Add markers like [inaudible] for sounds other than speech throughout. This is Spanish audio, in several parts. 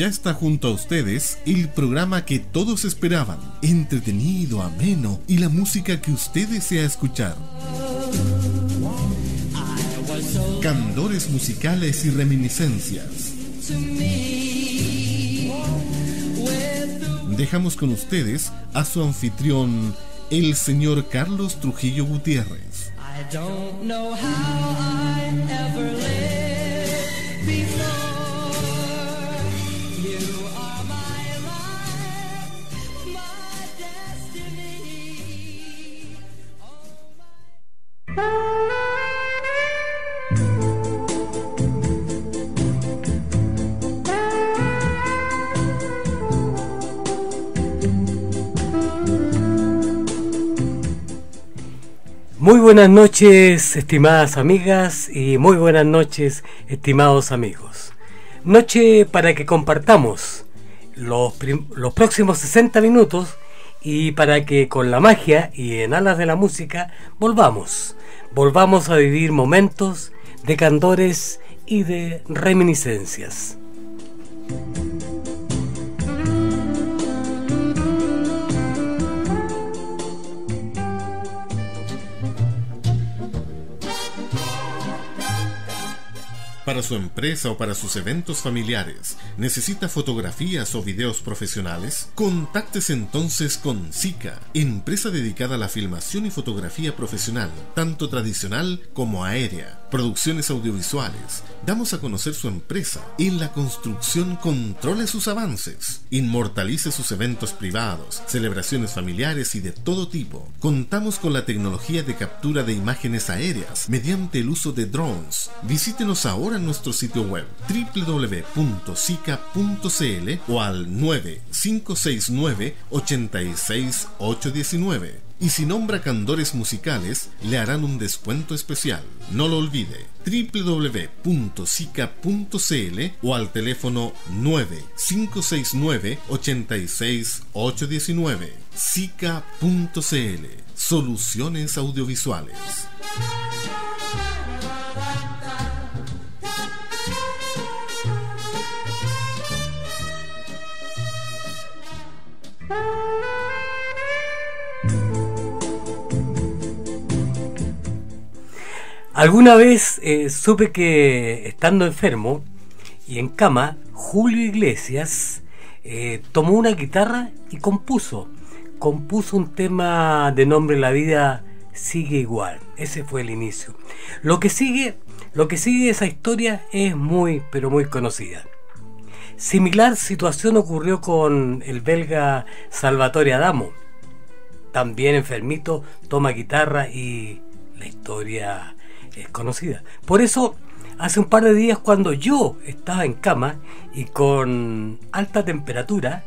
Ya está junto a ustedes el programa que todos esperaban, entretenido, ameno y la música que usted desea escuchar. Candores musicales y reminiscencias. Dejamos con ustedes a su anfitrión, el señor Carlos Trujillo Gutiérrez. Muy buenas noches, estimadas amigas, y muy buenas noches, estimados amigos. Noche para que compartamos los, los próximos 60 minutos y para que con la magia y en alas de la música volvamos, volvamos a vivir momentos de candores y de reminiscencias. Para su empresa o para sus eventos familiares, necesita fotografías o videos profesionales, contáctese entonces con SICA, empresa dedicada a la filmación y fotografía profesional, tanto tradicional como aérea Producciones Audiovisuales. Damos a conocer su empresa. En la construcción controle sus avances. Inmortalice sus eventos privados, celebraciones familiares y de todo tipo. Contamos con la tecnología de captura de imágenes aéreas mediante el uso de drones. Visítenos ahora en nuestro sitio web www.sica.cl o al 9569 86819 y si nombra candores musicales, le harán un descuento especial. No lo olvide, www.sica.cl o al teléfono 9569 86819. Sica.cl Soluciones audiovisuales. Alguna vez eh, supe que estando enfermo y en cama, Julio Iglesias eh, tomó una guitarra y compuso. Compuso un tema de nombre La vida sigue igual. Ese fue el inicio. Lo que sigue, lo que sigue esa historia es muy, pero muy conocida. Similar situación ocurrió con el belga Salvatore Adamo. También enfermito, toma guitarra y la historia es conocida. Por eso, hace un par de días cuando yo estaba en cama y con alta temperatura,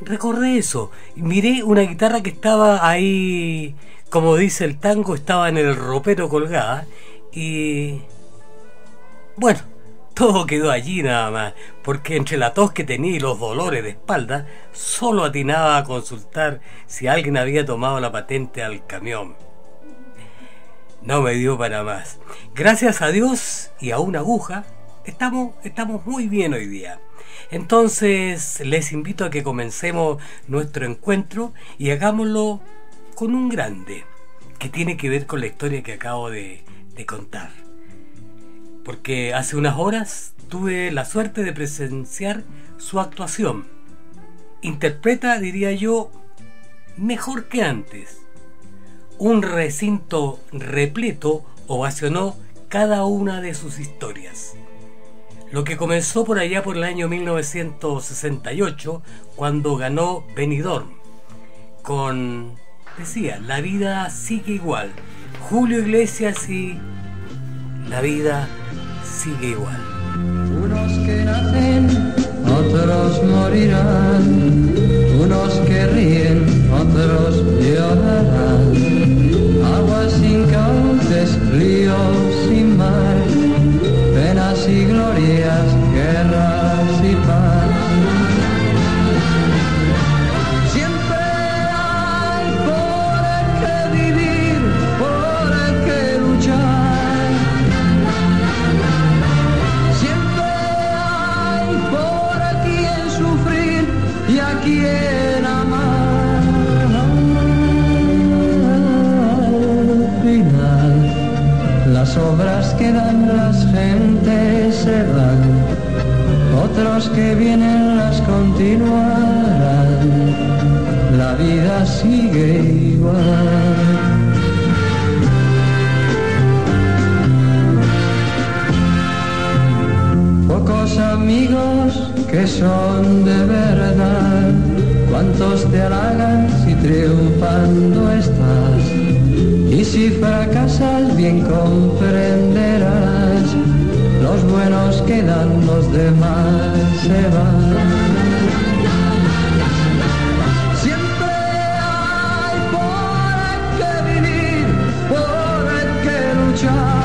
recorrí eso. Miré una guitarra que estaba ahí, como dice el tango, estaba en el ropero colgada. Y bueno, todo quedó allí nada más, porque entre la tos que tenía y los dolores de espalda, solo atinaba a consultar si alguien había tomado la patente al camión no me dio para más. Gracias a Dios y a una aguja, estamos, estamos muy bien hoy día. Entonces les invito a que comencemos nuestro encuentro y hagámoslo con un grande, que tiene que ver con la historia que acabo de, de contar. Porque hace unas horas tuve la suerte de presenciar su actuación. Interpreta, diría yo, mejor que antes un recinto repleto ovacionó cada una de sus historias. Lo que comenzó por allá por el año 1968, cuando ganó Benidorm, con, decía, La vida sigue igual. Julio Iglesias y La vida sigue igual. Unos que nacen, otros morirán. Unos que ríen, otros llorarán cauces, ríos sin mar, penas y glorias, guerras gente se van, otros que vienen las continuarán, la vida sigue igual. Pocos amigos que son de verdad, cuántos te halagan si triunfando estás, y si fracasas bien comprenderás los buenos quedan, los demás se van. Siempre hay por qué vivir, por qué luchar.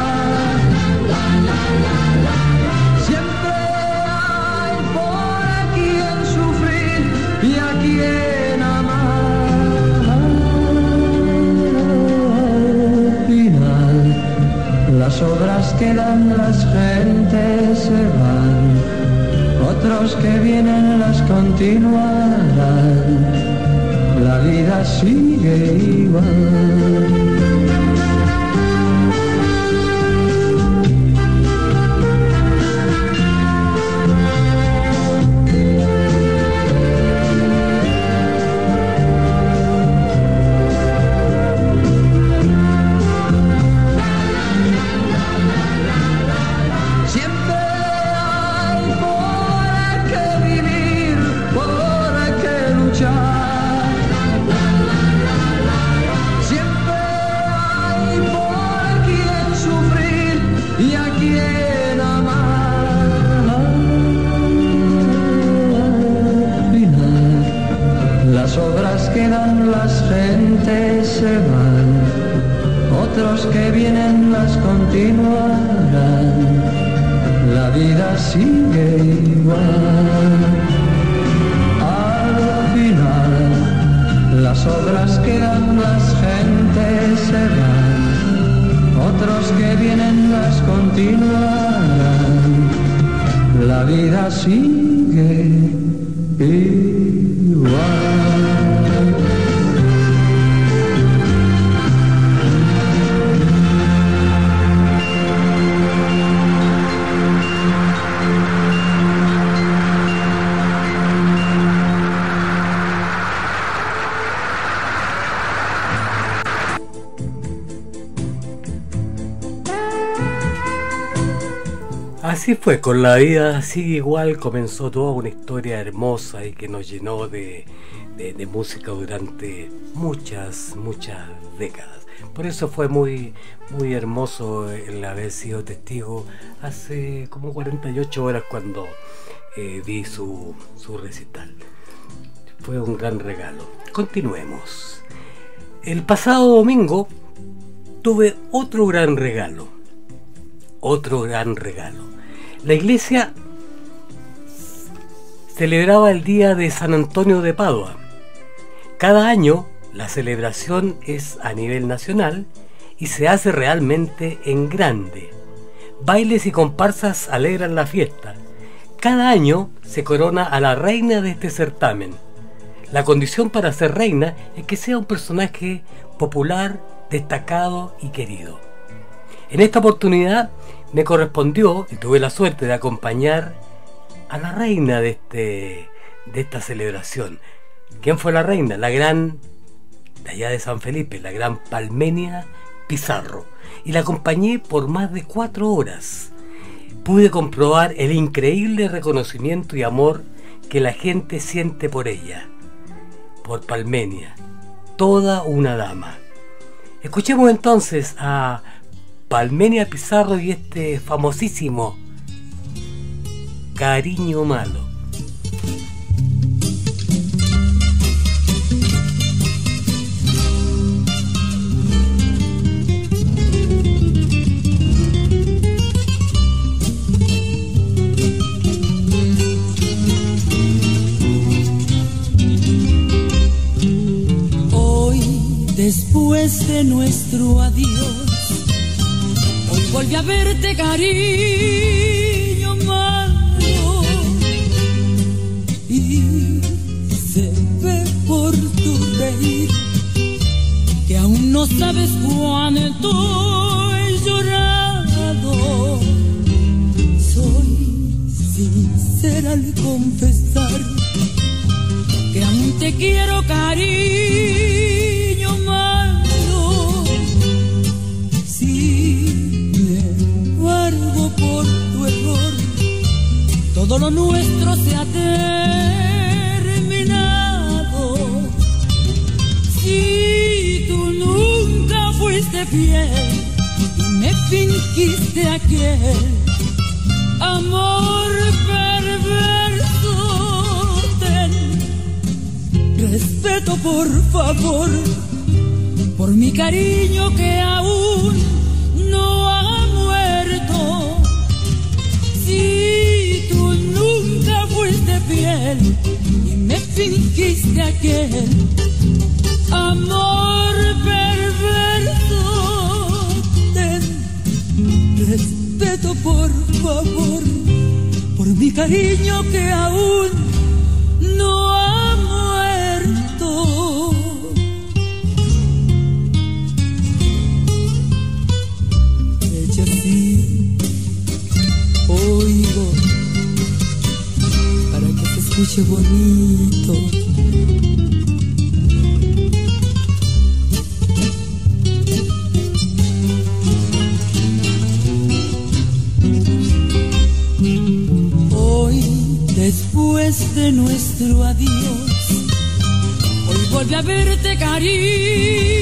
Quedan, las gentes se van. Otros que vienen las continuarán. La vida sigue igual. Así fue, con la vida sigue igual, comenzó toda una historia hermosa y que nos llenó de, música durante muchas, muchas décadas. Por eso fue muy, muy hermoso el haber sido testigo hace como 48 horas cuando eh, vi su, su recital. Fue un gran regalo. Continuemos. El pasado domingo tuve otro gran regalo otro gran regalo. La iglesia celebraba el día de San Antonio de Padua. Cada año la celebración es a nivel nacional y se hace realmente en grande. Bailes y comparsas alegran la fiesta. Cada año se corona a la reina de este certamen. La condición para ser reina es que sea un personaje popular, destacado y querido. En esta oportunidad me correspondió y tuve la suerte de acompañar a la reina de, este, de esta celebración. ¿Quién fue la reina? La gran, de allá de San Felipe, la gran Palmenia Pizarro. Y la acompañé por más de cuatro horas. Pude comprobar el increíble reconocimiento y amor que la gente siente por ella, por Palmenia, toda una dama. Escuchemos entonces a Palmenia Pizarro y este famosísimo Cariño Malo. Después de nuestro adiós, hoy volví a verte, cariño malo. Y se ve por tu reír que aún no sabes cuánto he llorado. Soy sincera al confesar que aún te quiero cariño nuestro se ha terminado. Si tú nunca fuiste fiel y me fingiste aquel amor perverso, ten respeto por favor por mi cariño que aún fiel y me fingiste aquel amor perverso, ten respeto por favor por mi cariño que aún no ha escuche bonito. Hoy, después de nuestro adiós, hoy volví a verte cariño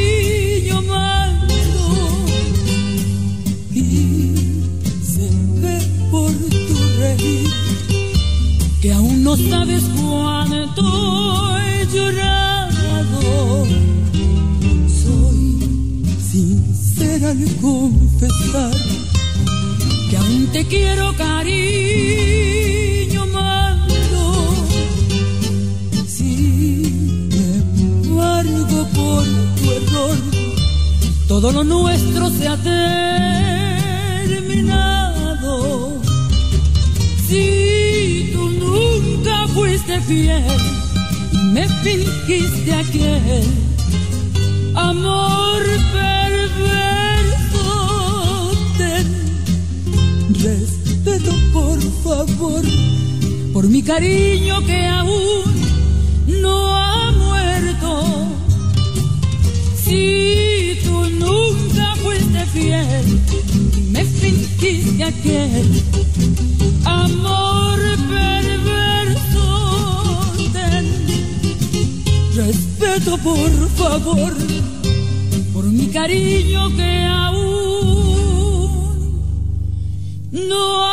confesar que aún te quiero cariño malo. Sin embargo por tu error. Todo lo nuestro se ha terminado. Si tú nunca fuiste fiel me fingiste aquel amor favor por mi cariño que aún no ha muerto. Si tú nunca fuiste fiel me fingiste aquel amor perverso ten respeto por favor por mi cariño que aún no ha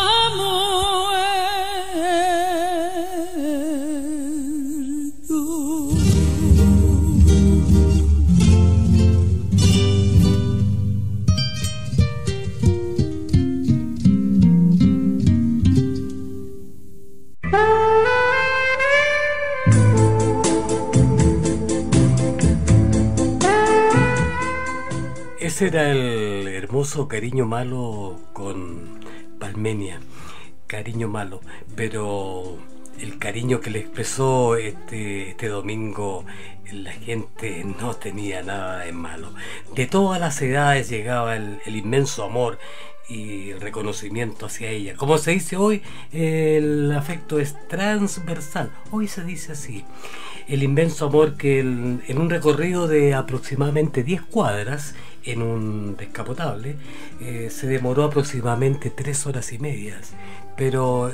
Ese era el hermoso cariño malo con Palmenia. Cariño malo. Pero el cariño que le expresó este, este domingo la gente no tenía nada de malo. De todas las edades llegaba el, el inmenso amor y el reconocimiento hacia ella. Como se dice hoy, el afecto es transversal. Hoy se dice así. El inmenso amor que en un recorrido de aproximadamente 10 cuadras, en un descapotable, eh, se demoró aproximadamente 3 horas y medias. Pero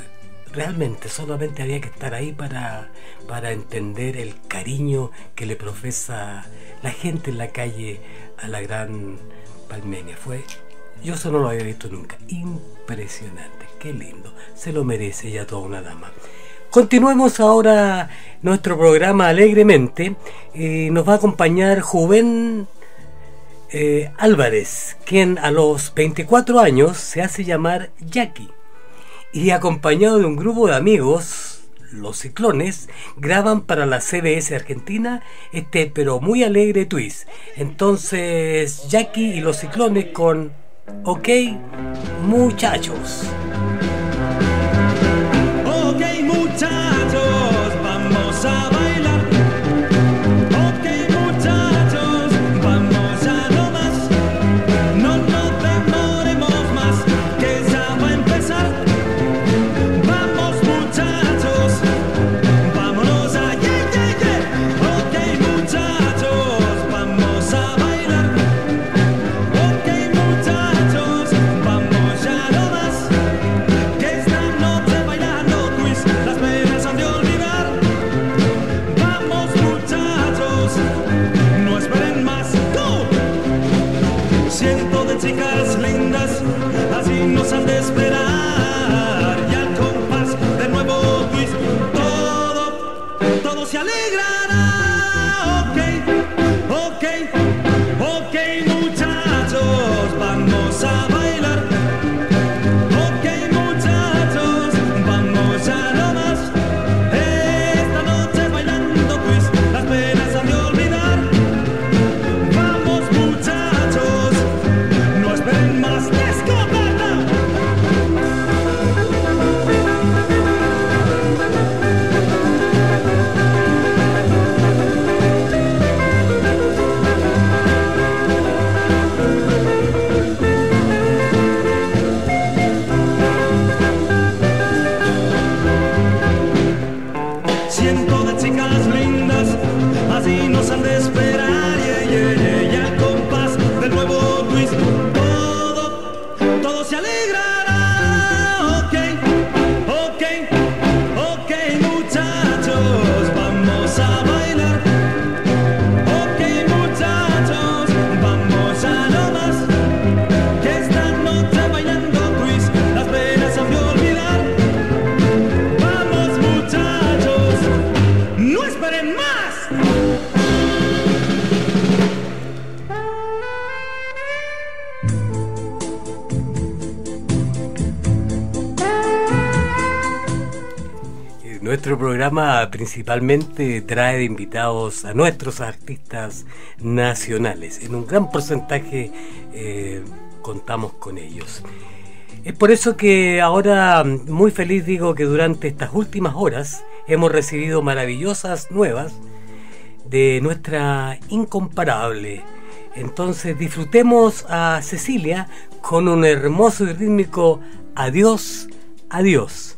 realmente solamente había que estar ahí para, para entender el cariño que le profesa la gente en la calle a la gran Palmenia. Fue yo eso no lo había visto nunca. Impresionante, qué lindo. Se lo merece ella toda una dama. Continuemos ahora nuestro programa alegremente. Eh, nos va a acompañar Juven eh, Álvarez, quien a los 24 años se hace llamar Jackie. Y acompañado de un grupo de amigos, los Ciclones, graban para la CBS Argentina este pero muy alegre twist. Entonces, Jackie y los Ciclones con OK Muchachos. Principalmente trae de invitados a nuestros artistas nacionales. En un gran porcentaje eh, contamos con ellos. Es por eso que ahora muy feliz digo que durante estas últimas horas hemos recibido maravillosas nuevas de nuestra incomparable. Entonces disfrutemos a Cecilia con un hermoso y rítmico Adiós, adiós.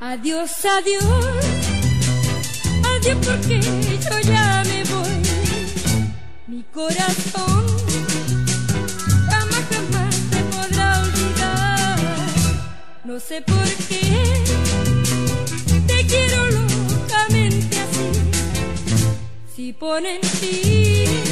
Adiós, adiós, adiós porque yo ya me voy. Mi corazón jamás, jamás te podrá olvidar. No sé por qué te quiero locamente así. Si ponen fin a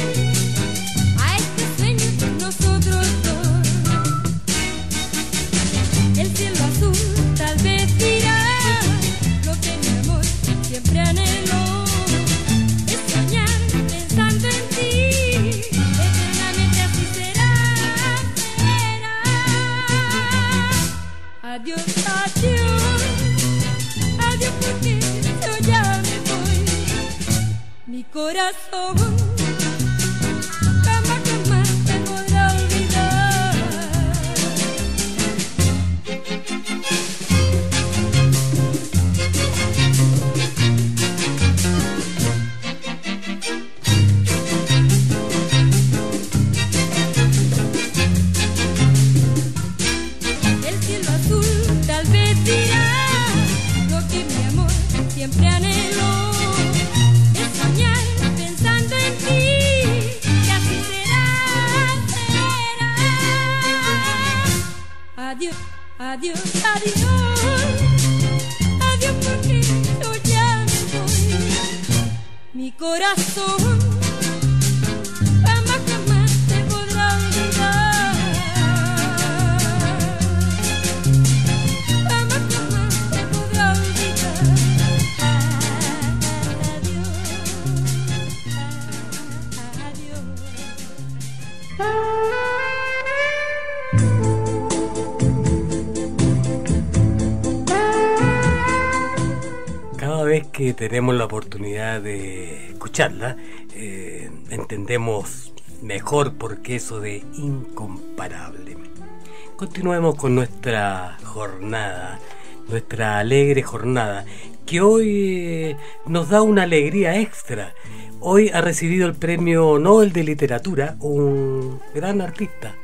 corazón adiós, Cada vez que tenemos la oportunidad de escucharla, eh, entendemos mejor por qué eso de incomparable. Continuemos con nuestra jornada, nuestra alegre jornada, que hoy eh, nos da una alegría extra. Hoy ha recibido el premio Nobel de Literatura un gran artista,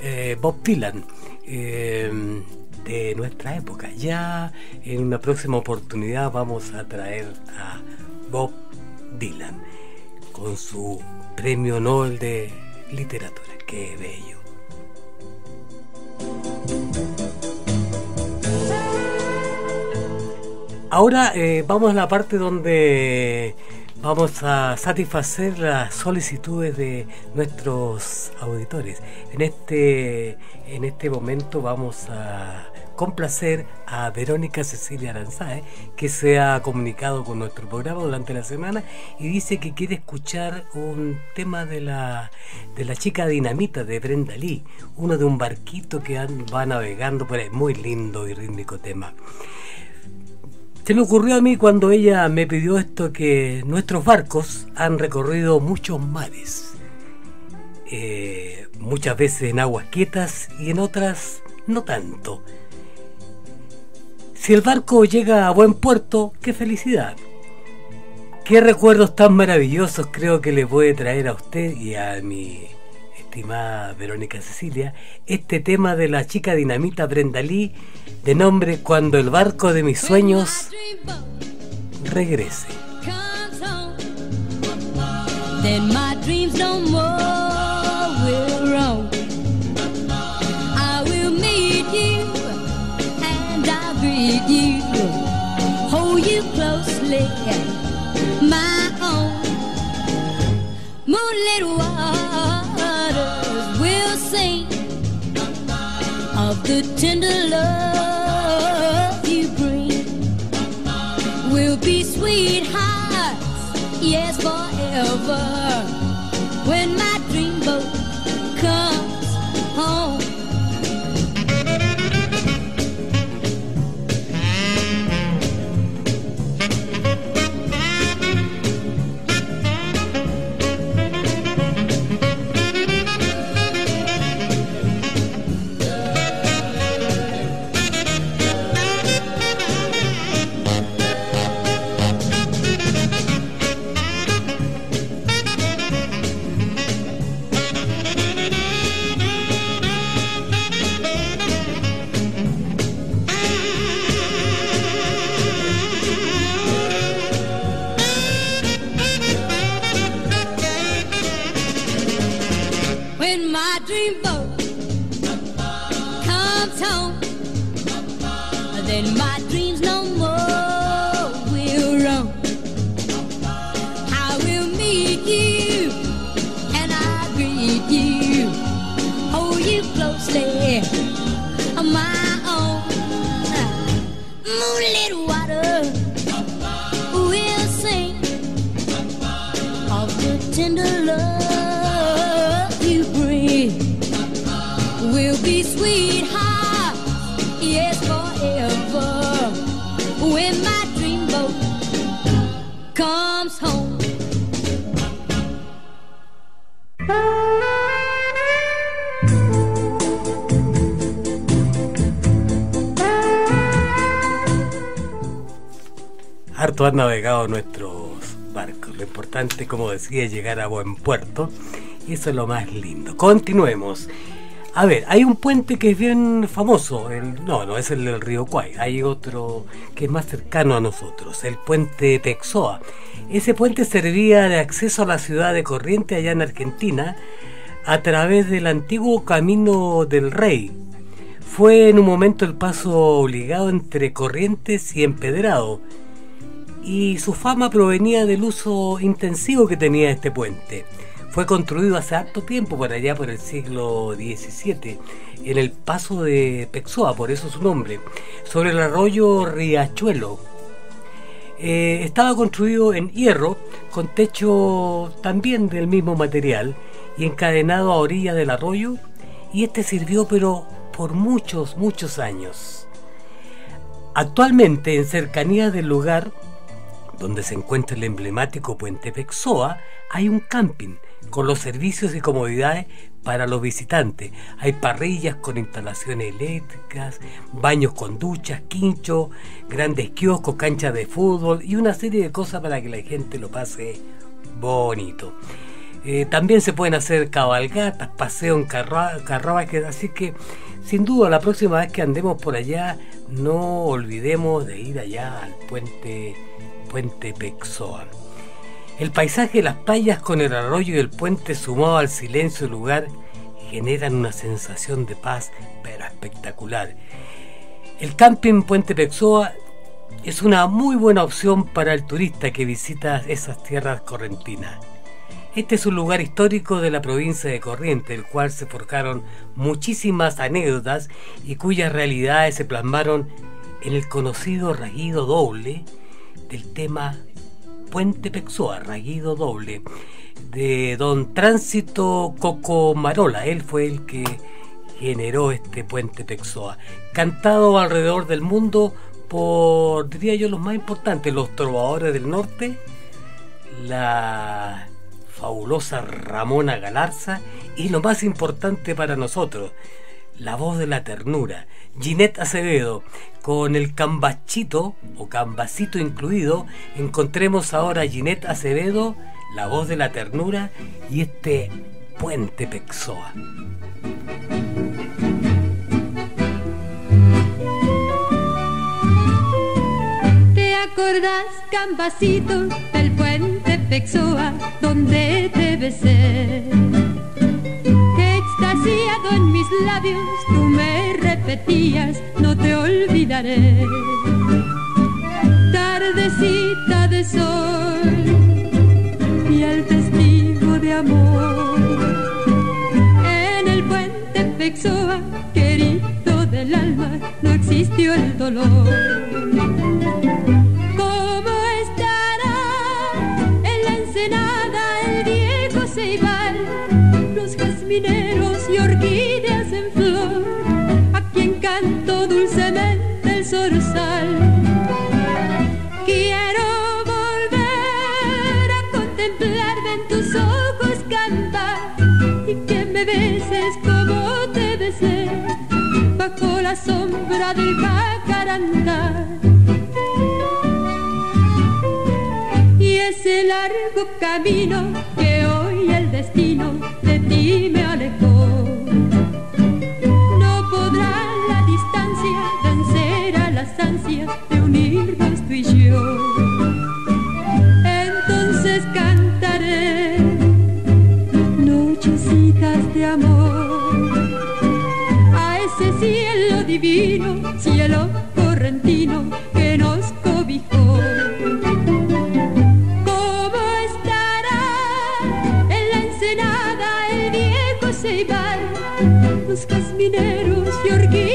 eh, Bob Dylan. eh, de nuestra época. Ya en una próxima oportunidad vamos a traer a Bob Dylan con su premio Nobel de Literatura. Qué bello. Ahora eh, vamos a la parte donde vamos a satisfacer las solicitudes de nuestros auditores. En este, en este momento vamos a complacer a Verónica Cecilia Aranzae, que se ha comunicado con nuestro programa durante la semana y dice que quiere escuchar un tema de la, de la chica dinamita de Brenda Lee, uno de un barquito que va navegando por ahí, muy lindo y rítmico tema. Se me ocurrió a mí cuando ella me pidió esto que nuestros barcos han recorrido muchos mares, Eh, muchas veces en aguas quietas y en otras no tanto. Si el barco llega a buen puerto, qué felicidad. Qué recuerdos tan maravillosos creo que le puede traer a usted y a mi estimada Verónica Cecilia este tema de la chica dinamita Brenda Lee de nombre Cuando el barco de mis sueños regrese. I'll greet hold you closely, my own. Moonlit waters will sing of the tender love you bring We'll be sweethearts, yes, forever. Harto han navegado nuestros barcos. Lo importante, como decía, es llegar a buen puerto. Y eso es lo más lindo. Continuemos. A ver, hay un puente que es bien famoso. El, no, no es el del río Kwai. Hay otro que es más cercano a nosotros, el puente Texoa. Ese puente servía de acceso a la ciudad de Corriente allá en Argentina a través del antiguo Camino del Rey. Fue en un momento el paso obligado entre Corrientes y Empedrado y su fama provenía del uso intensivo que tenía este puente. Fue construido hace harto tiempo, por allá por el siglo XVII, en el paso de Pexoa, por eso su nombre, sobre el arroyo Riachuelo. Eh, estaba construido en hierro, con techo también del mismo material, y encadenado a orilla del arroyo, y este sirvió pero por muchos, muchos años. Actualmente, en cercanía del lugar donde se encuentra el emblemático puente Pexoa, hay un camping con los servicios y comodidades para los visitantes. Hay parrillas con instalaciones eléctricas, baños con duchas, quincho, grandes kioscos, canchas de fútbol y una serie de cosas para que la gente lo pase bonito. Eh, también se pueden hacer cabalgatas, paseo en carruajes, así que sin duda la próxima vez que andemos por allá no olvidemos de ir allá al puente, puente Pexoa. El paisaje de las playas con el arroyo y el puente sumado al silencio del lugar generan una sensación de paz pero espectacular. El camping Puente Pexoa es una muy buena opción para el turista que visita esas tierras correntinas. Este es un lugar histórico de la provincia de Corrientes, el cual se forjaron muchísimas anécdotas y cuyas realidades se plasmaron en el conocido raguido doble del tema Puente Pexoa, raguido doble, de don Tránsito Coco Marola. Él fue el que generó este puente Pexoa, cantado alrededor del mundo por, diría yo, los más importantes, los trovadores del norte, la fabulosa Ramona Galarza y lo más importante para nosotros, la voz de la ternura, Ginette Acevedo, con el cambachito o cambacito incluido, encontremos ahora a Ginette Acevedo, la voz de la ternura y este puente Pexoa. ¿Te acordás, Cambacito, del puente Pexoa donde te besé? En mis labios tú me repetías, no te olvidaré. Tardecita de sol y el testigo de amor. En el puente Pexoa, querido del alma, no existió el dolor. ¿Cómo sombra del jacarandá. Y ese largo camino que hoy el destino de ti me alejó. No podrá la distancia vencer a las ansias de unirnos tú y yo. Entonces cantaré nochecitas de amor cielo correntino que nos cobijó. ¿Cómo estará en la ensenada el viejo ceibal? Los jazmineros y orquídeas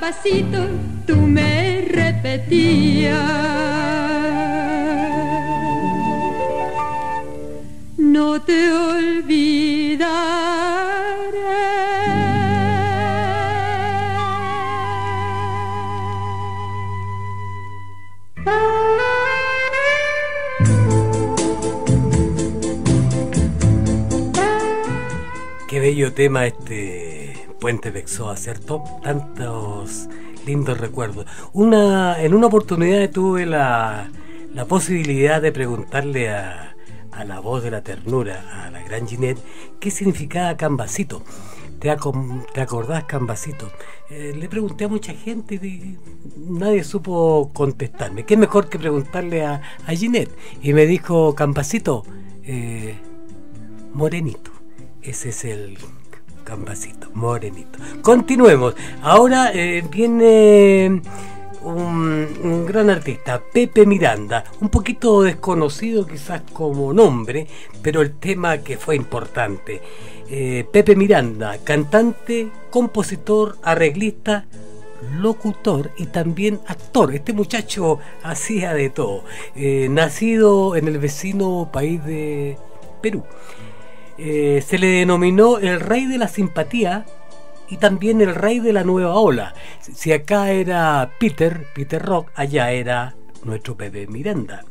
Cambacito? Tú me repetías. No te Qué bello tema este Puente Pexoa, ¿cierto? Tantos lindos recuerdos. Una, en una oportunidad tuve la, la posibilidad de preguntarle a, a la voz de la ternura, a la gran Ginette, qué significaba Cambacito. ¿Te, te acordás, Cambacito? Eh, le pregunté a mucha gente y nadie supo contestarme. ¿Qué mejor que preguntarle a, a Ginette? Y me dijo, Cambacito, eh, morenito. Ese es el Cambacito, morenito. Continuemos. Ahora eh, viene un, un gran artista, Pepe Miranda, un poquito desconocido quizás como nombre, pero el tema que fue importante. Eh, Pepe Miranda, cantante, compositor, arreglista, locutor y también actor. Este muchacho hacía de todo. Eh, nacido en el vecino país de Perú. Eh, se le denominó el rey de la simpatía y también el rey de la nueva ola. Si- acá era Peter, Peter Rock, allá era nuestro Pepe Miranda.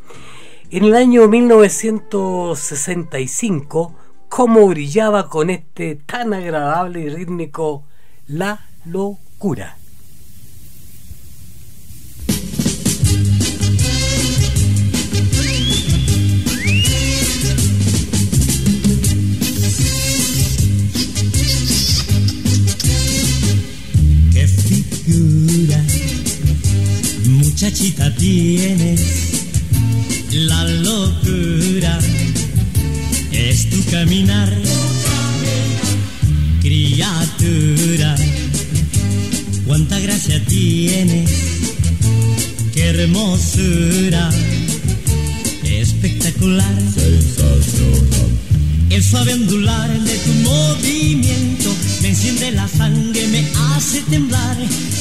En el año 1965, cómo brillaba con este tan agradable y rítmico La Locura. Muchachita tienes la locura, es tu caminar, criatura. Cuánta gracia tienes, qué hermosura, espectacular. El suave ondular de tu movimiento enciende la sangre, me hace temblar.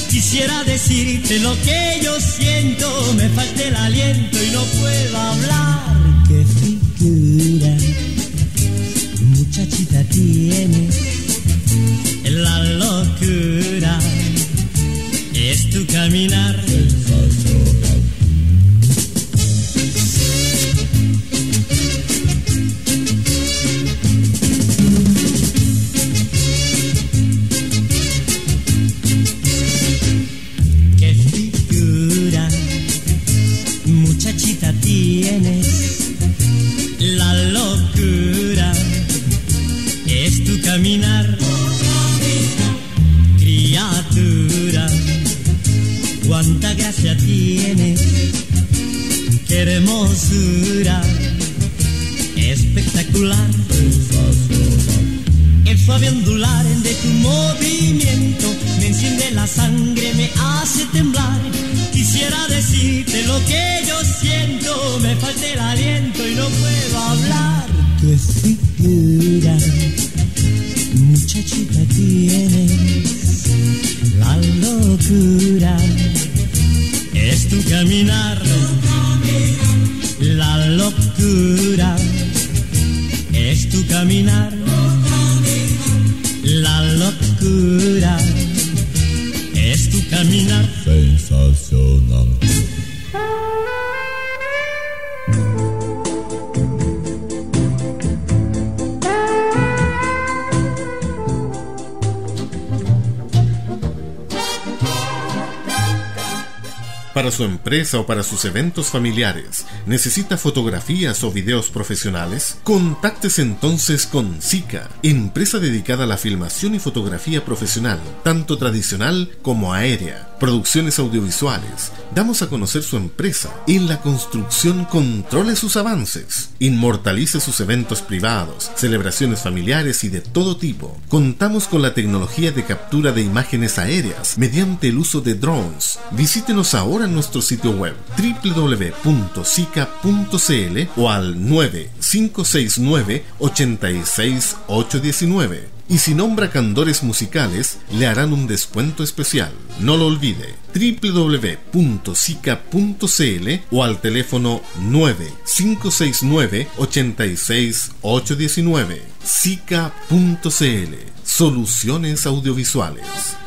Quisiera decirte lo que yo siento, me falta el aliento y no puedo hablar. Qué figura, muchachita tienes, la locura es tu caminar. qué o para sus eventos familiares, ¿necesita fotografías o videos profesionales? Contáctese entonces con SICA, empresa dedicada a la filmación y fotografía profesional, tanto tradicional como aérea. Producciones audiovisuales. Damos a conocer su empresa. En la construcción controle sus avances. Inmortalice sus eventos privados, celebraciones familiares y de todo tipo. Contamos con la tecnología de captura de imágenes aéreas mediante el uso de drones. Visítenos ahora en nuestro sitio web www.sica.cl o al 9569 86819. Y si nombra candores musicales, le harán un descuento especial. No lo olvide, www.sica.cl o al teléfono 9569 86819. Sica.cl Soluciones audiovisuales.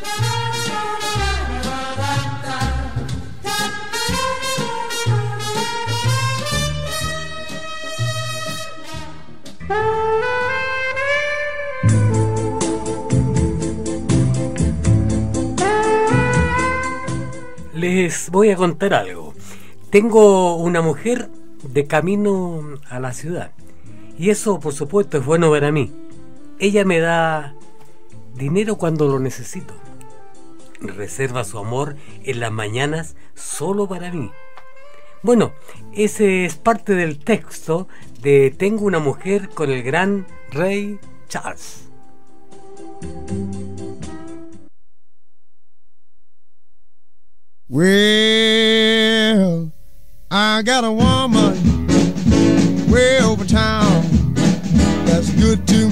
Les voy a contar algo. Tengo una mujer de camino a la ciudad. Y eso, por supuesto, es bueno para mí. Ella me da dinero cuando lo necesito. Reserva su amor en las mañanas solo para mí. Bueno, ese es parte del texto de Tengo una mujer con el gran rey Charles. Well, I got a woman way over town that's good to me.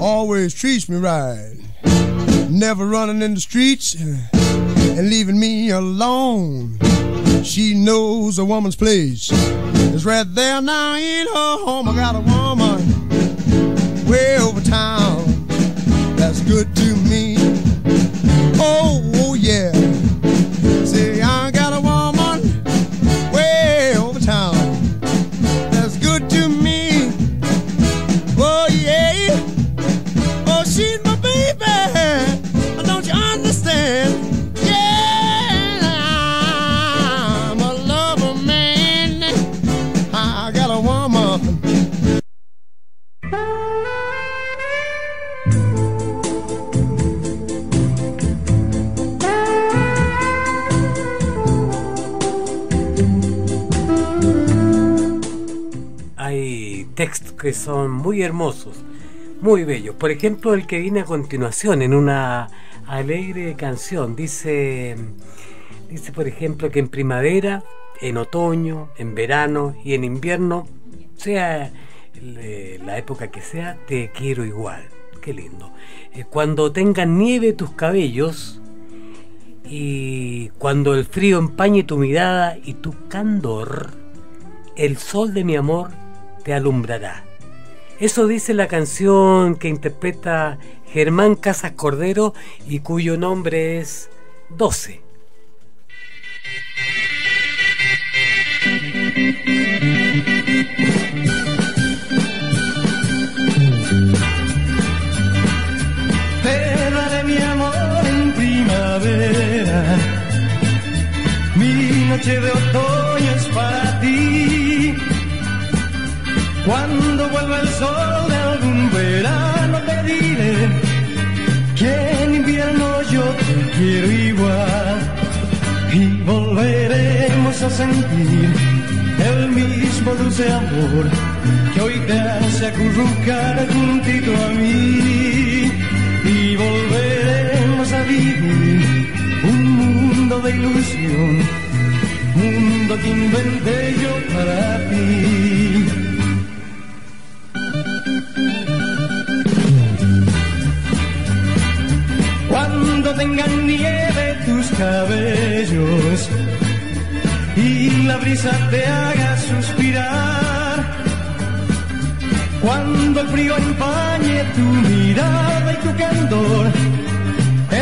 Always treats me right. Never running in the streets and leaving me alone. She knows a woman's place is right there now in her home. I got a woman way over town that's good to me. Que son muy hermosos, muy bellos. Por ejemplo, el que viene a continuación en una alegre canción. Dice, dice por ejemplo, que en primavera, en otoño, en verano y en invierno, sea eh, la época que sea, te quiero igual. Qué lindo. Eh, cuando tengan nieve tus cabellos y cuando el frío empañe tu mirada y tu candor, el sol de mi amor te alumbrará. Eso dice la canción que interpreta Germán Casas Cordero y cuyo nombre es 12. Te daré mi amor en primavera. Mi noche de otoño es para ti. Cuando vuelva el sol de algún verano te diré que en invierno yo te quiero igual. Y volveremos a sentir el mismo dulce amor que hoy te hace acurrucar juntito a mí. Y volveremos a vivir un mundo de ilusión, mundo que inventé yo para ti. Tengan nieve tus cabellos y la brisa te haga suspirar. Cuando el frío empañe tu mirada y tu candor,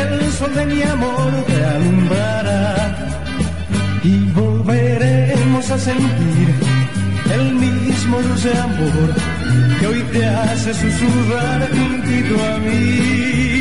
el sol de mi amor te alumbrará. Y volveremos a sentir el mismo dulce amor que hoy te hace susurrar juntito a mí.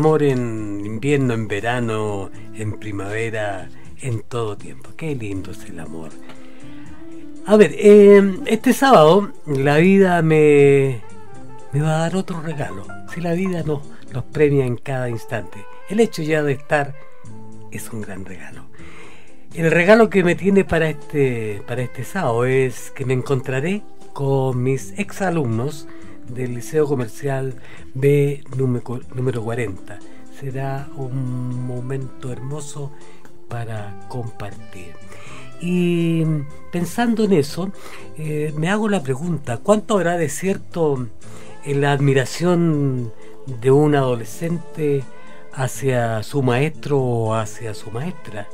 Amor en invierno, en verano, en primavera, en todo tiempo. Qué lindo es el amor. A ver, eh, este sábado la vida me, me va a dar otro regalo. Si la vida nos, nos premia en cada instante. El hecho ya de estar es un gran regalo. El regalo que me tiene para este, para este sábado es que me encontraré con mis exalumnos del Liceo Comercial B número, número 40. Será un momento hermoso para compartir. Y pensando en eso, eh, me hago la pregunta, ¿cuánto habrá de cierto en la admiración de un adolescente hacia su maestro o hacia su maestra?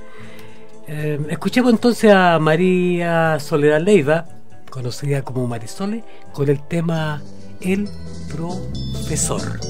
Eh, escuchemos entonces a María Soledad Leiva, conocida como Marisole, con el tema El Profesor.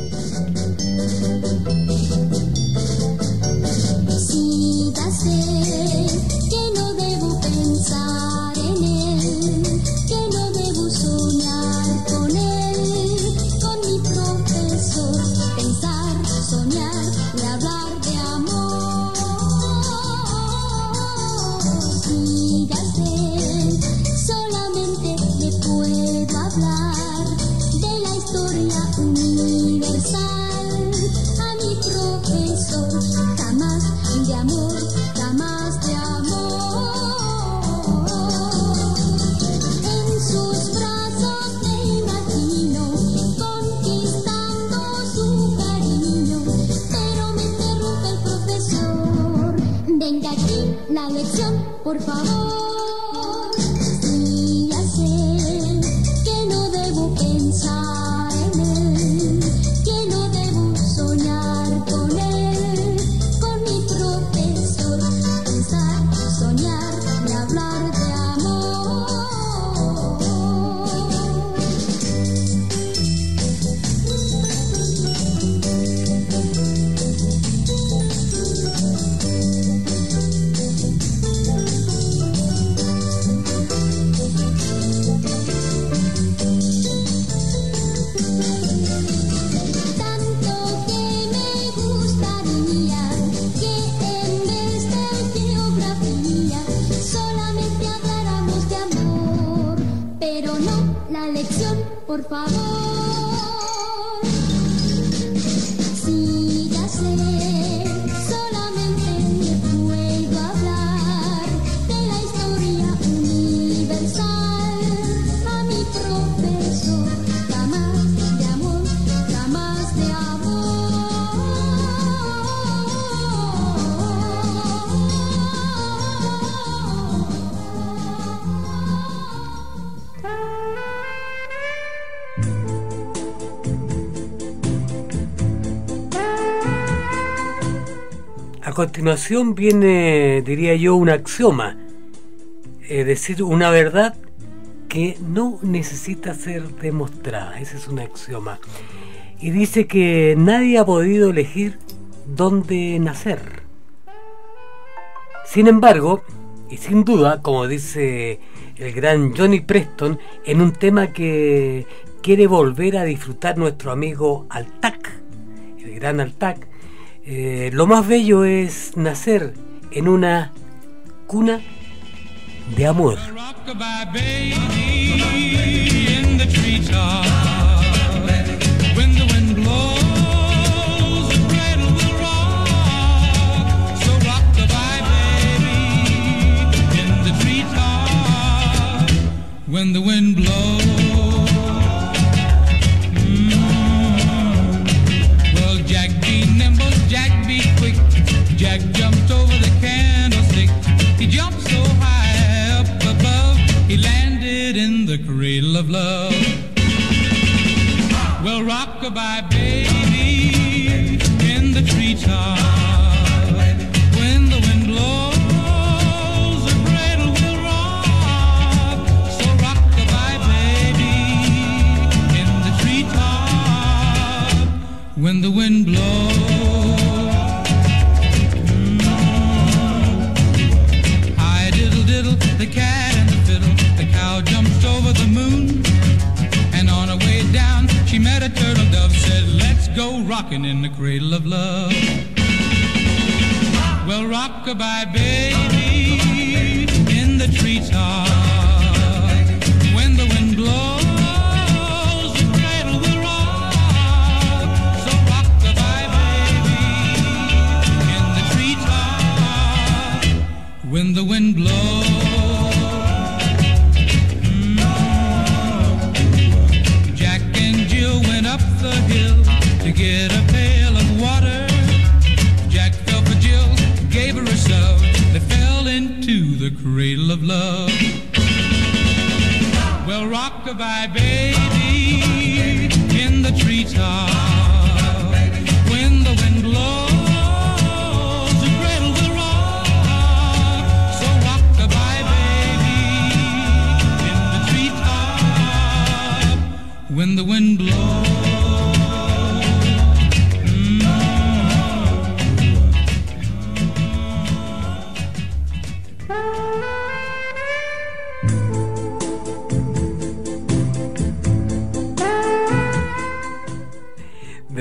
Por favor. Continuación viene, diría yo, un axioma, es decir, una verdad que no necesita ser demostrada. Ese es un axioma. Y dice que nadie ha podido elegir dónde nacer. Sin embargo, y sin duda, como dice el gran Johnny Preston, en un tema que quiere volver a disfrutar nuestro amigo Altac, el gran Altac, eh, lo más bello es nacer en una cuna de amor. When the wind blows, cradle of love. Well, rockabye baby in the treetop. When the wind blows, the cradle will rock. So rockabye baby in the treetop. When the wind blows. Rocking in the cradle of love. Well, rockabye baby in the treetop. When the wind blows, the cradle will rock. So rockabye baby in the treetop. When the goodbye, babe.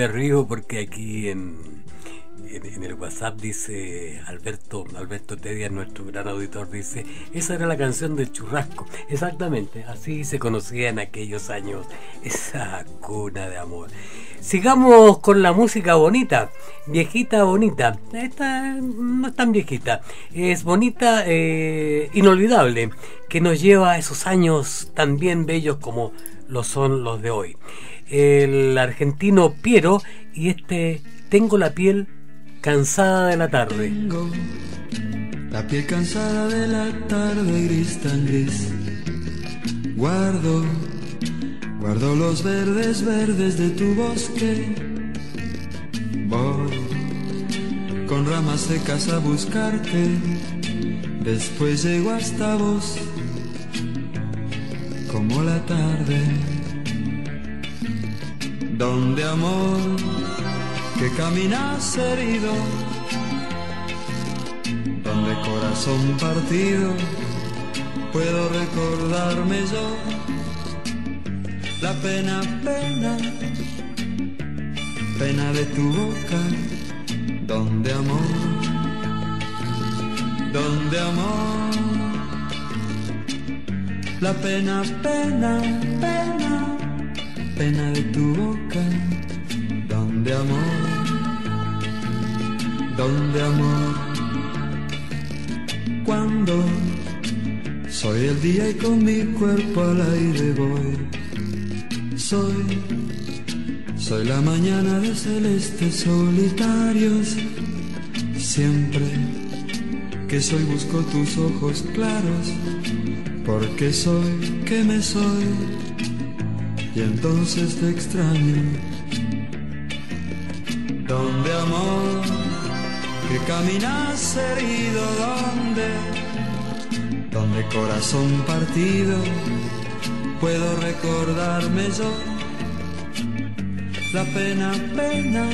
Río porque aquí en, en, en el WhatsApp dice Alberto, Alberto Tedia, nuestro gran auditor, dice, esa era la canción del churrasco. Exactamente, así se conocía en aquellos años esa cuna de amor. Sigamos con la música bonita, viejita bonita. Esta no es tan viejita, es bonita, eh, inolvidable, que nos lleva a esos años tan bien bellos como lo son los de hoy. El argentino Piero y este Tengo la piel cansada de la tarde. Tengo la piel cansada de la tarde gris tan gris. Guardo, guardo los verdes verdes de tu bosque. Voy con ramas secas a buscarte. Después llego hasta vos, como la tarde. Donde amor que caminas herido, donde corazón partido puedo recordarme yo la pena, pena, pena de tu boca, donde amor, donde amor, la pena, pena, pena, pena de tu boca, donde amor, donde amor, cuando soy el día y con mi cuerpo al aire voy, soy, soy la mañana de celestes solitarios, siempre que soy busco tus ojos claros, porque soy que me soy, y entonces te extraño. Donde amor, que caminas herido, donde, donde corazón partido, puedo recordarme yo. La pena, pena,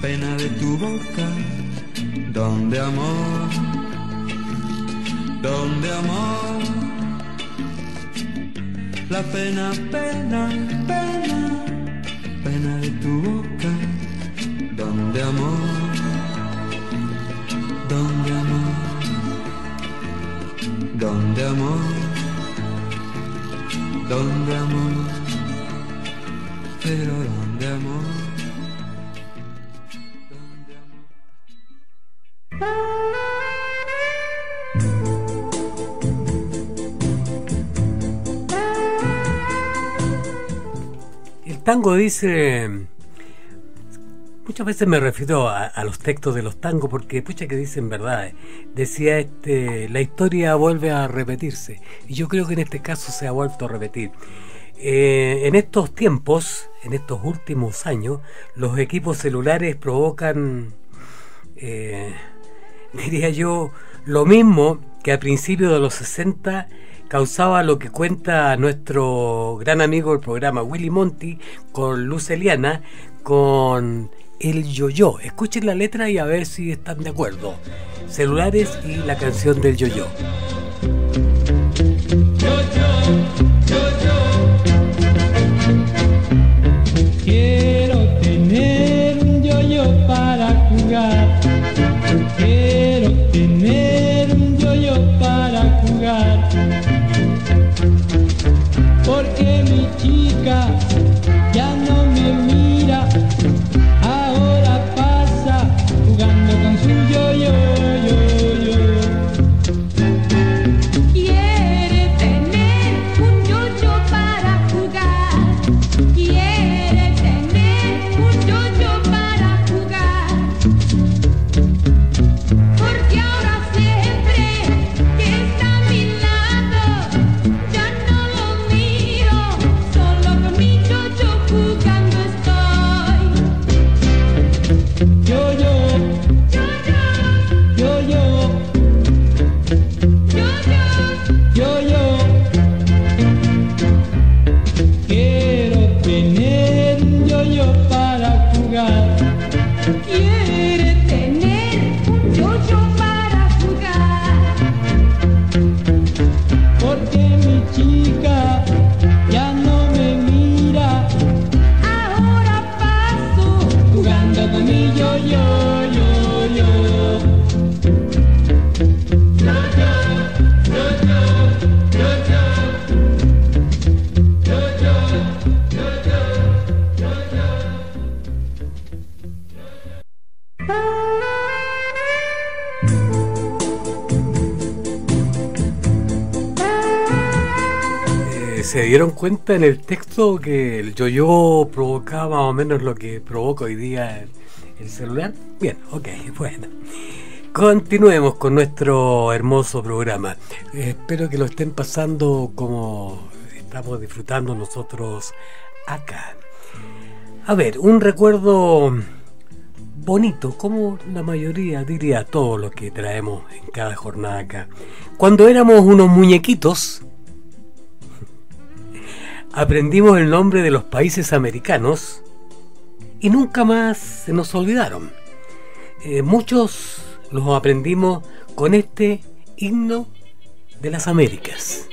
pena de tu boca, donde amor, donde amor, la pena, pena, pena, pena de tu boca, donde amor, donde amor, donde amor, donde amor, pero donde amor. Tango dice. Muchas veces me refiero a, los textos de los tangos porque, pucha, que dicen verdad. Decía este: la historia vuelve a repetirse. Y yo creo que en este caso se ha vuelto a repetir. Eh, en estos tiempos, en estos últimos años, los equipos celulares provocan, eh, [laughs] diría yo, lo mismo que a principios de los 60 causaba lo que cuenta nuestro gran amigo del programa Willy Monty con Luz Eliana con el yo-yo. Escuchen la letra y a ver si están de acuerdo. Celulares y la canción del yo-yo. Quiero tener un yo-yo para jugar. Cuenta en el texto que el yo-yo provocaba más o menos lo que provoca hoy día el, el celular? Bien, ok, bueno. Continuemos con nuestro hermoso programa. Eh, espero que lo estén pasando como estamos disfrutando nosotros acá. A ver, un recuerdo bonito, como la mayoría diría todo lo que traemos en cada jornada acá. Cuando éramos unos muñequitos, aprendimos el nombre de los países americanos y nunca más se nos olvidaron. Eh, muchos los aprendimos con este himno de las Américas.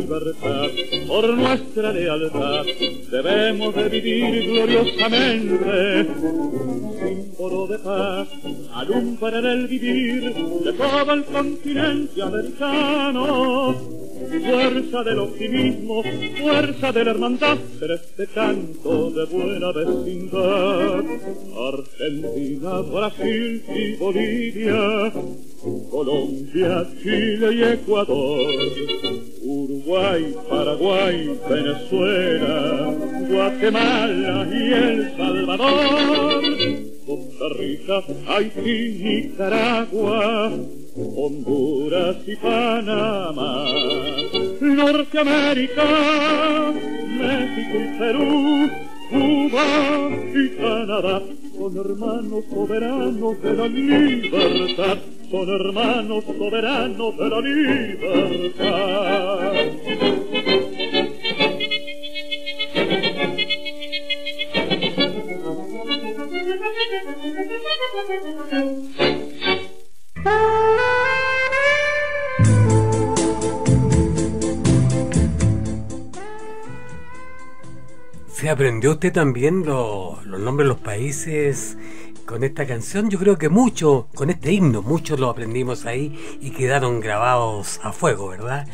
Libertad, por nuestra lealtad, debemos de vivir gloriosamente. Símbolo de paz, alumbra el vivir de todo el continente americano. Fuerza del optimismo, fuerza de la hermandad, este canto de buena vecindad. Argentina, Brasil y Bolivia, Colombia, Chile y Ecuador, Uruguay, Paraguay, Venezuela, Guatemala y El Salvador, Costa Rica, Haití, Nicaragua, Honduras y Panamá, Norteamérica, México y Perú, Cuba y Canadá, son hermanos soberanos de la libertad, son hermanos soberanos de la libertad. ¿Se aprendió usted también lo- los nombres de los países con esta canción? Yo creo que mucho, con este himno, muchos lo aprendimos ahí y quedaron grabados a fuego, ¿verdad?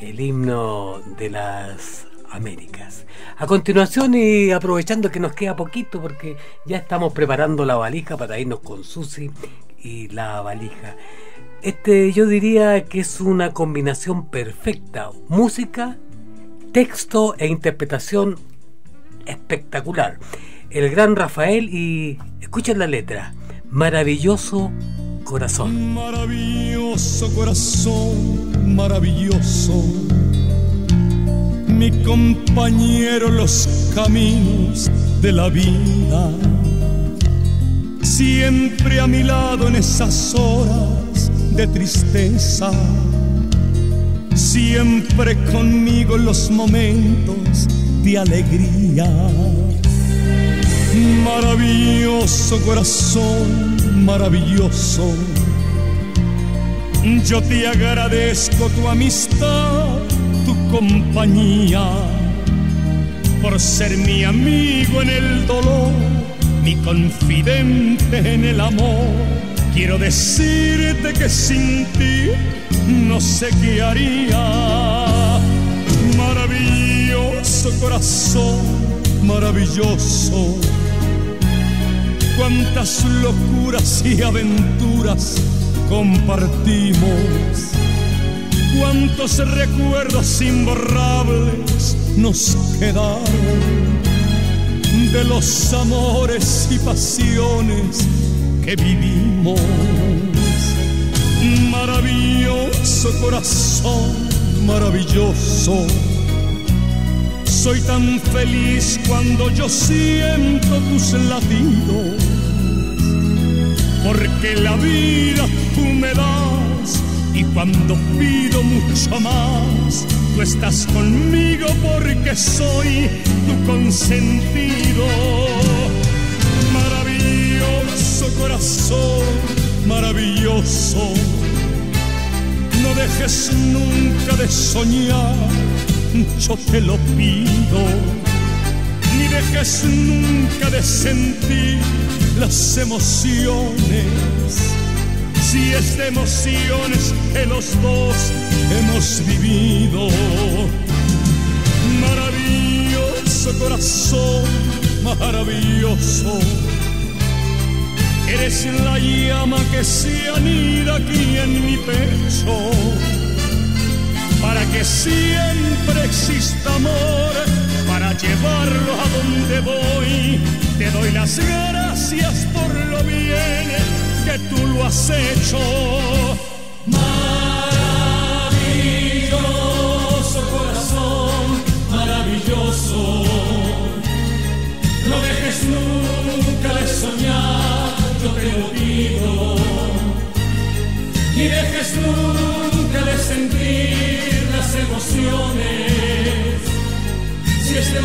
El himno de las Américas. A continuación y aprovechando que nos queda poquito porque ya estamos preparando la valija para irnos con Susi y la valija. Este yo diría que es una combinación perfecta, música, texto e interpretación espectacular. El gran Rafael y escuchen la letra. Maravilloso corazón. Maravilloso corazón, maravilloso. Mi compañero los caminos de la vida. Siempre a mi lado en esas horas de tristeza. Siempre conmigo en los momentos de alegría. Maravilloso corazón, maravilloso. Yo te agradezco tu amistad, tu compañía, por ser mi amigo en el dolor, mi confidente en el amor. Quiero decirte que sin ti no sé qué haría. Maravilloso corazón, maravilloso. Cuántas locuras y aventuras compartimos. Cuántos recuerdos imborrables nos quedaron de los amores y pasiones que vivimos. Maravilloso corazón, maravilloso. Soy tan feliz cuando yo siento tus latidos, porque la vida tú me das y cuando pido mucho más, tú estás conmigo porque soy tu consentido. Maravilloso corazón, maravilloso. No dejes nunca de soñar, yo te lo pido. Ni dejes nunca de sentir las emociones si es de emociones que los dos hemos vivido. Maravilloso corazón, maravilloso. Eres la llama que se anida aquí en mi pecho. Para que siempre exista amor, para llevarlo a donde voy. Te doy las gracias por lo bien que tú lo has hecho. Maravilloso corazón, maravilloso. No dejes nunca de soñar, yo te lo pido. Ni dejes nunca de sentir emociones. Si es de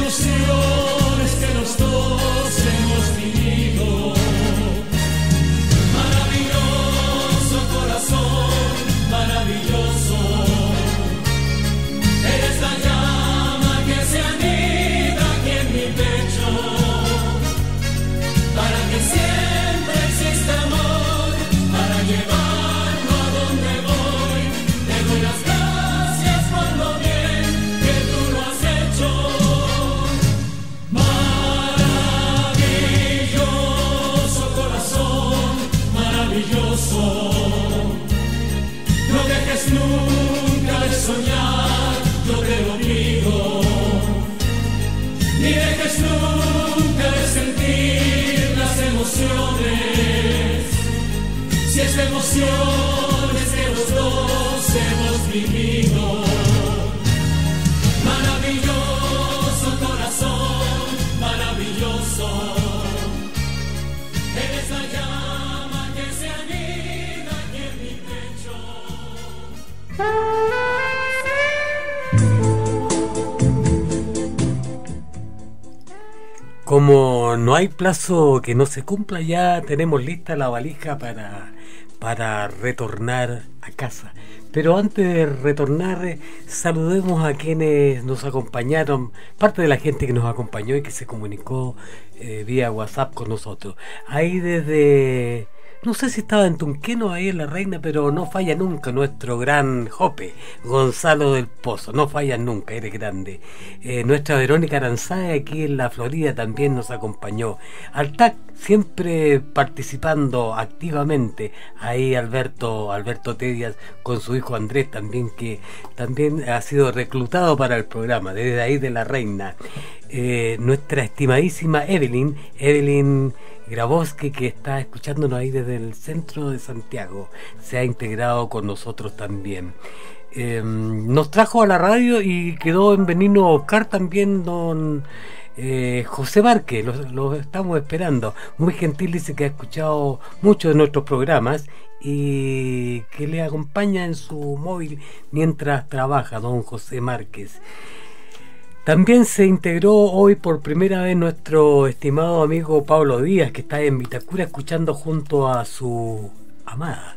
hay plazo que no se cumpla, ya tenemos lista la valija para, para retornar a casa. Pero antes de retornar, eh, saludemos a quienes nos acompañaron, parte de la gente que nos acompañó y que se comunicó eh, vía WhatsApp con nosotros. Ahí desde no sé si estaba en Tunqueno ahí en La Reina, pero no falla nunca nuestro gran Jope, Gonzalo del Pozo. No falla nunca, eres grande. Eh, nuestra Verónica Aranzada aquí en la Florida también nos acompañó. Al TAC siempre participando activamente. Ahí Alberto, Alberto Tedias con su hijo Andrés también, que también ha sido reclutado para el programa, desde ahí de La Reina. Eh, nuestra estimadísima Evelyn, Evelyn Grabowski, que está escuchándonos ahí desde el centro de Santiago, se ha integrado con nosotros también. Eh, nos trajo a la radio y quedó en Oscar también don eh, José Barque, lo, lo estamos esperando. Muy gentil, dice que ha escuchado muchos de nuestros programas y que le acompaña en su móvil mientras trabaja, don José Márquez. También se integró hoy por primera vez nuestro estimado amigo Pablo Díaz, que está en Vitacura escuchando junto a su amada.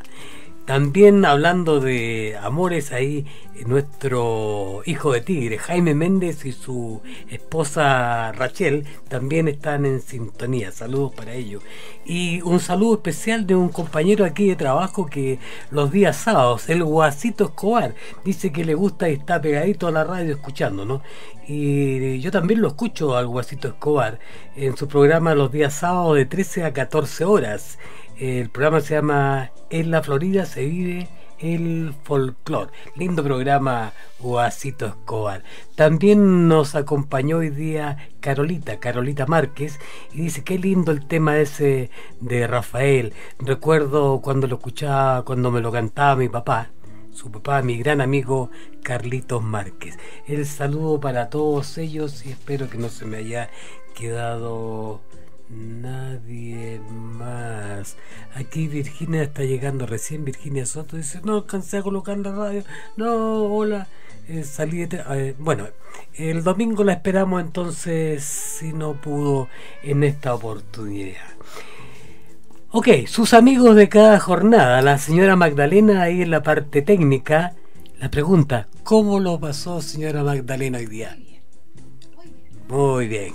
También hablando de amores ahí, nuestro hijo de tigre, Jaime Méndez y su esposa Rachel, también están en sintonía. Saludos para ellos. Y un saludo especial de un compañero aquí de trabajo que los días sábados, el Guasito Escobar, dice que le gusta y está pegadito a la radio escuchando, ¿no? Y yo también lo escucho al Guasito Escobar en su programa los días sábados de 13 a 14 horas El programa se llama En la Florida se vive el folclore. Lindo programa, Guasito Escobar. También nos acompañó hoy día Carolita, Carolita Márquez, y dice, qué lindo el tema ese de Rafael. Recuerdo cuando lo escuchaba, cuando me lo cantaba mi papá, su papá, mi gran amigo Carlitos Márquez. El saludo para todos ellos y espero que no se me haya quedado nadie más. Aquí Virginia está llegando recién, Virginia Soto dice, no alcancé a colocar la radio, no, hola. eh, salí de eh, bueno, el domingo la esperamos entonces si no pudo en esta oportunidad. Ok, sus amigos de cada jornada, la señora Magdalena ahí en la parte técnica, la pregunta, ¿cómo lo pasó señora Magdalena hoy día? Muy bien,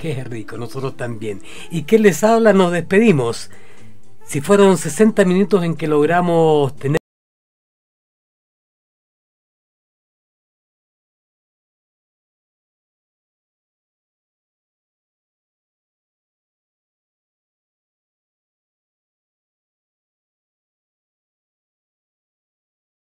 qué rico, nosotros también. ¿Y qué les habla? Nos despedimos. Si fueron 60 minutos en que logramos tener...